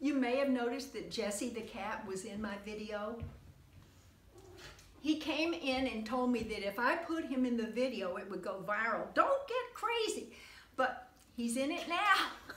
You may have noticed that Jesse the cat was in my video. He came in and told me that if I put him in the video, it would go viral. Don't get crazy. But he's in it now.